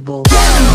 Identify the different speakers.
Speaker 1: possible.